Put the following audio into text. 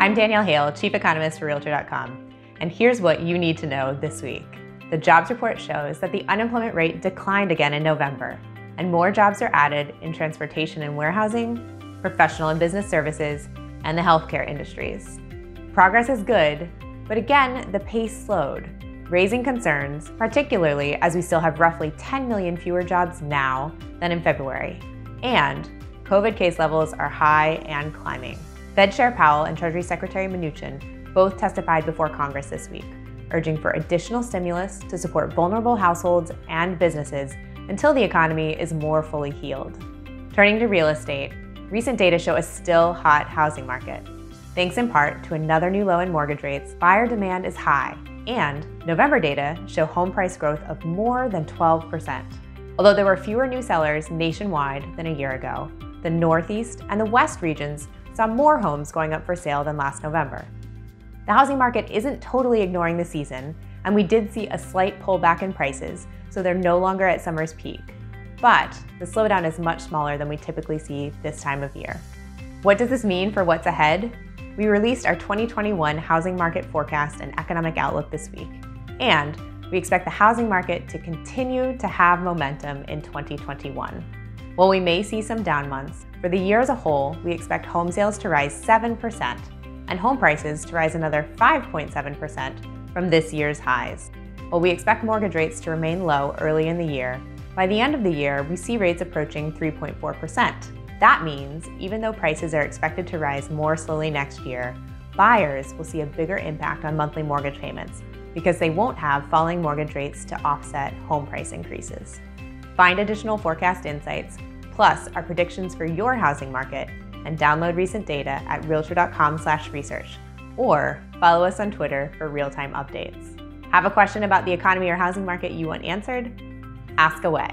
I'm Danielle Hale, Chief Economist for Realtor.com, and here's what you need to know this week. The jobs report shows that the unemployment rate declined again in November, and more jobs are added in transportation and warehousing, professional and business services, and the healthcare industries. Progress is good, but again, the pace slowed, raising concerns, particularly as we still have roughly 10 million fewer jobs now than in February. And COVID case levels are high and climbing. Fed Chair Powell and Treasury Secretary Mnuchin both testified before Congress this week, urging for additional stimulus to support vulnerable households and businesses until the economy is more fully healed. Turning to real estate, recent data show a still hot housing market. Thanks in part to another new low in mortgage rates, buyer demand is high, and November data show home price growth of more than 12%. Although there were fewer new sellers nationwide than a year ago, the Northeast and the West regions saw more homes going up for sale than last November. The housing market isn't totally ignoring the season, and we did see a slight pullback in prices, so they're no longer at summer's peak. But the slowdown is much smaller than we typically see this time of year. What does this mean for what's ahead? We released our 2021 housing market forecast and economic outlook this week, and we expect the housing market to continue to have momentum in 2021. While we may see some down months, for the year as a whole, we expect home sales to rise 7% and home prices to rise another 5.7% from this year's highs. While we expect mortgage rates to remain low early in the year, by the end of the year, we see rates approaching 3.4%. That means, even though prices are expected to rise more slowly next year, buyers will see a bigger impact on monthly mortgage payments because they won't have falling mortgage rates to offset home price increases. Find additional forecast insights, plus our predictions for your housing market, and download recent data at realtor.com/research or follow us on Twitter for real-time updates. Have a question about the economy or housing market you want answered? Ask away.